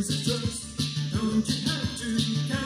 Is it trust. Don't you have to